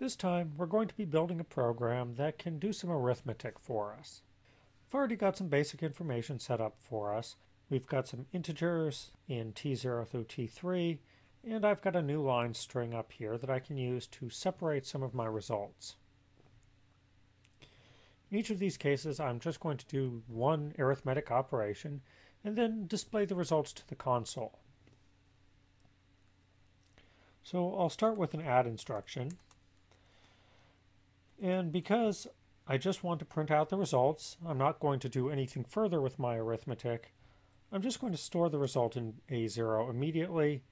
This time we're going to be building a program that can do some arithmetic for us. I've already got some basic information set up for us. We've got some integers in t0 through t3, and I've got a new line string up here that I can use to separate some of my results. In each of these cases, I'm just going to do one arithmetic operation and then display the results to the console. So I'll start with an add instruction. And because I just want to print out the results, I'm not going to do anything further with my arithmetic. I'm just going to store the result in A0 immediately,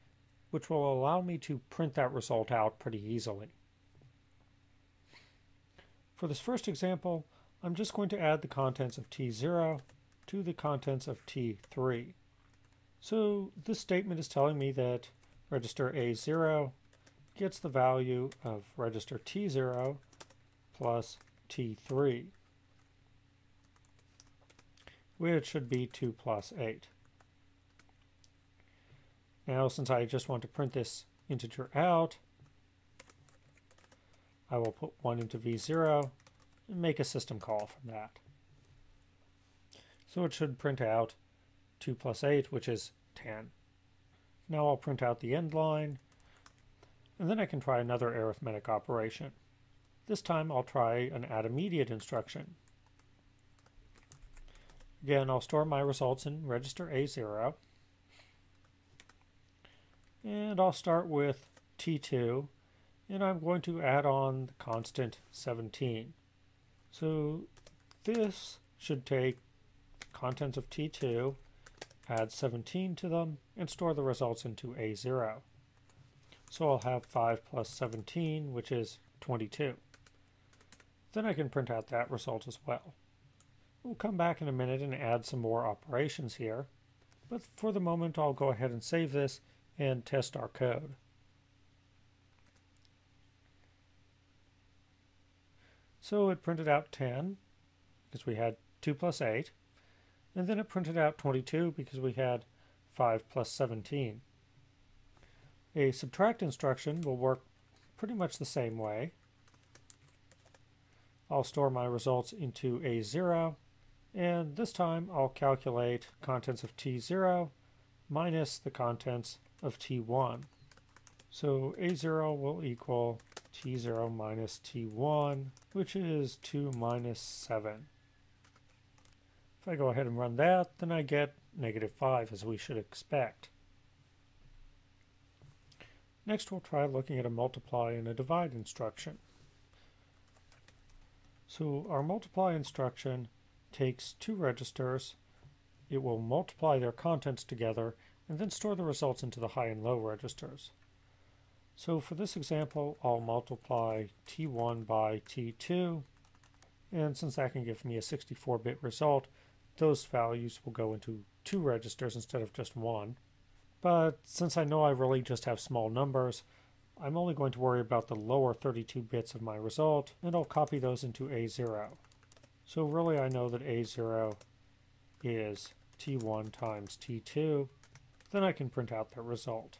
which will allow me to print that result out pretty easily. For this first example, I'm just going to add the contents of T0 to the contents of T3. So this statement is telling me that register A0 gets the value of register T0 plus T3, which should be 2 plus 8. Now, since I just want to print this integer out, I will put 1 into V0 and make a system call from that. So it should print out 2 plus 8, which is 10. Now I'll print out the end line, and then I can try another arithmetic operation. This time I'll try an add immediate instruction. Again, I'll store my results in register A0. And I'll start with T2, and I'm going to add on the constant 17. So this should take contents of T2, add 17 to them, and store the results into A0. So I'll have 5 plus 17, which is 22. Then I can print out that result as well. We'll come back in a minute and add some more operations here, but for the moment I'll go ahead and save this and test our code. So it printed out 10 because we had 2 plus 8. And then it printed out 22 because we had 5 plus 17. A subtract instruction will work pretty much the same way. I'll store my results into A0, and this time I'll calculate contents of T0 minus the contents of T1. So A0 will equal T0 minus T1, which is 2 minus 7. If I go ahead and run that, then I get negative 5, as we should expect. Next, we'll try looking at a multiply and a divide instruction. So our multiply instruction takes two registers, it will multiply their contents together, and then store the results into the high and low registers. So for this example, I'll multiply T1 by T2, and since that can give me a 64-bit result, those values will go into two registers instead of just one. But since I know I really just have small numbers, I'm only going to worry about the lower 32 bits of my result, and I'll copy those into A0. So really I know that A0 is T1 times T2, then I can print out that result.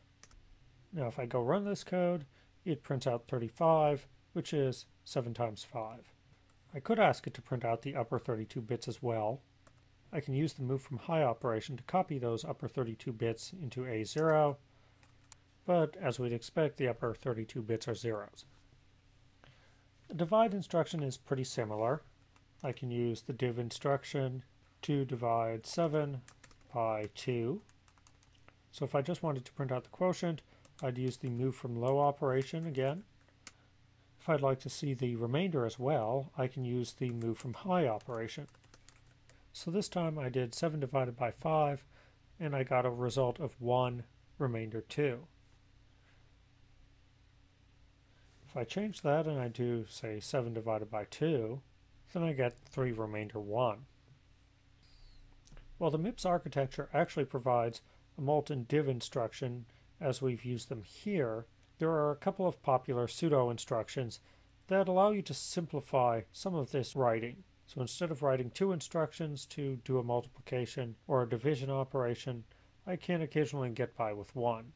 Now if I go run this code, it prints out 35, which is 7 times 5. I could ask it to print out the upper 32 bits as well. I can use the move from high operation to copy those upper 32 bits into A0, but as we'd expect, the upper 32 bits are zeros. The divide instruction is pretty similar. I can use the div instruction to divide 7 by 2. So if I just wanted to print out the quotient, I'd use the move from low operation again. If I'd like to see the remainder as well, I can use the move from high operation. So this time I did 7 divided by 5, and I got a result of 1, remainder 2. If I change that and I do, say, 7 divided by 2, then I get 3 remainder 1. Well, the MIPS architecture actually provides a mult and div instruction as we've used them here, there are a couple of popular pseudo instructions that allow you to simplify some of this writing. So instead of writing two instructions to do a multiplication or a division operation, I can occasionally get by with one.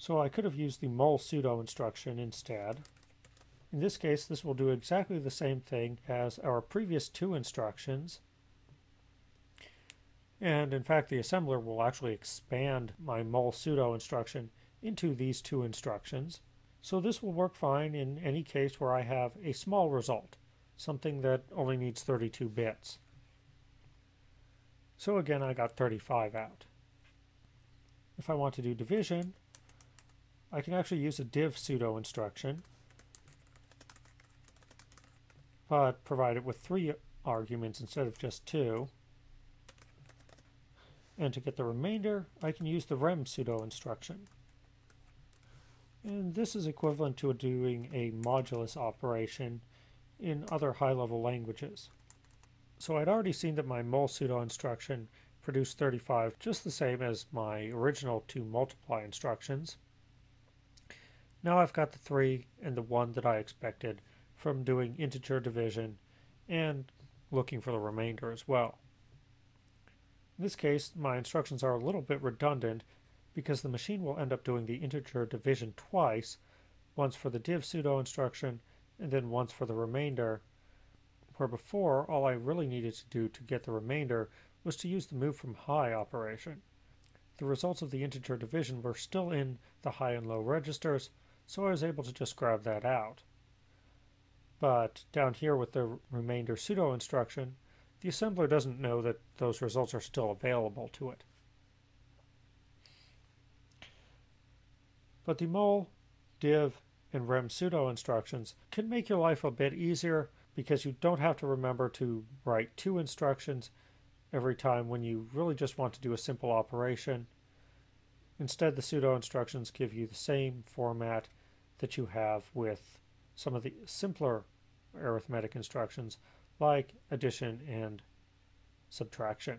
So I could have used the mul pseudo instruction instead. In this case, this will do exactly the same thing as our previous two instructions. And in fact, the assembler will actually expand my mul pseudo instruction into these two instructions. So this will work fine in any case where I have a small result, something that only needs 32 bits. So again, I got 35 out. If I want to do division, I can actually use a div pseudo instruction, but provide it with three arguments instead of just two. And to get the remainder, I can use the rem pseudo instruction. And this is equivalent to doing a modulus operation in other high-level languages. So I'd already seen that my mul pseudo instruction produced 35 just the same as my original two multiply instructions. Now I've got the 3 and the 1 that I expected from doing integer division and looking for the remainder as well. In this case, my instructions are a little bit redundant because the machine will end up doing the integer division twice, once for the div pseudo instruction and then once for the remainder, where before all I really needed to do to get the remainder was to use the move from high operation. The results of the integer division were still in the high and low registers, so I was able to just grab that out. But down here with the remainder pseudo instruction, the assembler doesn't know that those results are still available to it. But the mul, div, and rem pseudo instructions can make your life a bit easier because you don't have to remember to write two instructions every time when you really just want to do a simple operation. Instead, the pseudo instructions give you the same format that you have with some of the simpler arithmetic instructions like addition and subtraction.